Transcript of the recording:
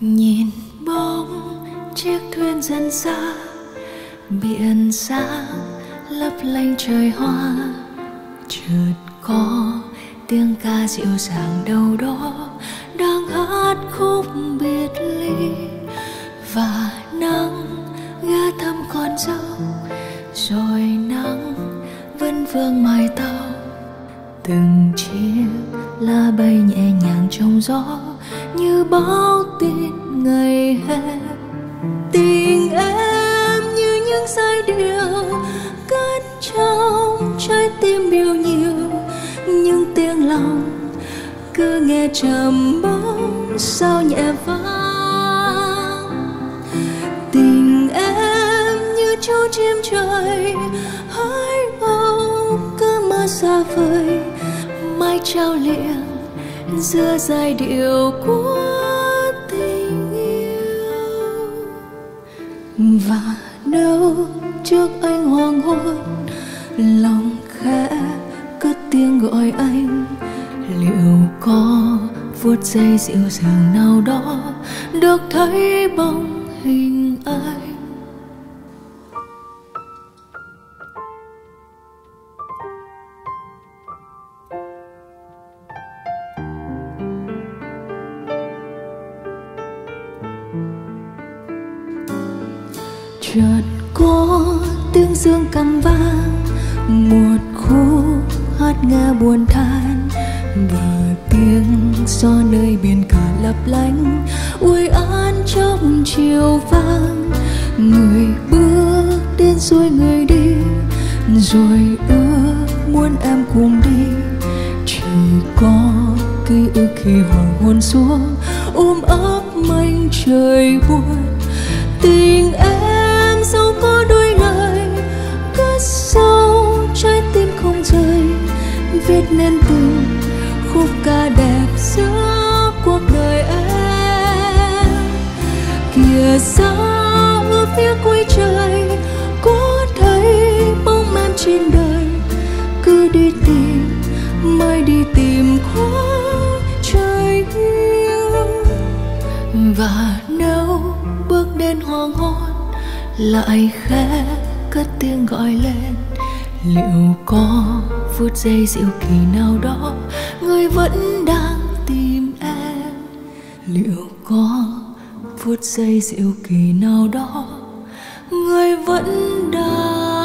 nhìn bóng chiếc thuyền dần xa, biển xa, lấp lánh trời hoa. Chợt có tiếng ca dịu dàng đâu đó đang hát khúc biệt ly. Và nắng ghé thăm con dâu rồi nắng vẫn vương mái tàu từng chiếc lá bay nhẹ nhàng trong gió như báo tin ngày hè. Tình em như những giai điệu cất trong trái tim yêu nhiều nhưng tiếng lòng cứ nghe trầm bóng sao nhẹ vang. Tình em như chú chim trời hỡi âu cứ mơ xa vời mai trao liệng giữa giai điệu của tình yêu. Và đâu trước anh hoàng hôn, lòng khẽ cất tiếng gọi anh, liệu có phút giây dịu dàng nào đó được thấy bóng hình anh chợt có tiếng dương cầm vang, một khúc hát nghe buồn than. Và tiếng gió nơi biển cả lấp lánh uôi an trong chiều vang. Người bước đến rồi người đi, rồi ước muốn em cùng đi. Chỉ có ký ức khi hoàng hôn xuống, ôm ấp mây trời buồn tình em có đôi lời cất sâu trái tim không rời. Viết nên từng khúc ca đẹp giữa cuộc đời em. Kìa xa ở phía cuối trời, có thấy bóng em trên đời. Cứ đi tìm mai đi tìm khóa trời yêu và nếu bước đến hoàng hôn lại khẽ cất tiếng gọi lên. Liệu có phút giây diệu kỳ nào đó người vẫn đang tìm em? Liệu có phút giây diệu kỳ nào đó người vẫn đang